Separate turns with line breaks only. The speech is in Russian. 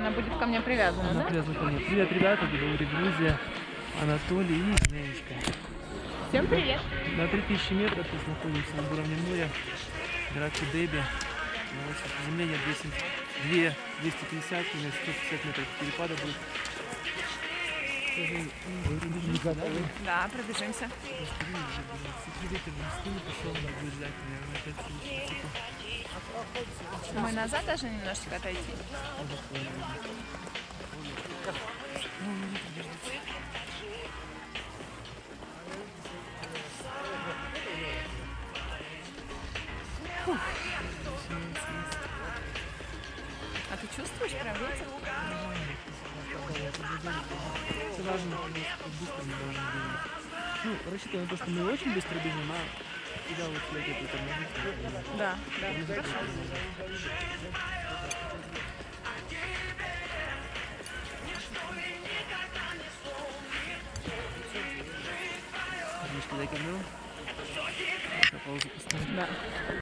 Она будет ко мне привязана,
Она
да?
привязана ко мне. Привет, ребята, Беларусь, Грузия, Анатолий и Женечка.
Всем привет.
На 3000 метров мы находимся над уровнем моря. Гора 200, 2, 250 или 150 метров перепада будет.
Да, пробежимся. Мы назад даже немножечко отойти. А ты чувствуешь прям ветер?
Как быстро должны бежать. Ну, рассчитывая на то, что мы очень быстро бежим, а куда вот тормозить.
Да, да, хорошо.
Немножко дай камеру. На паузу поставим.
Да.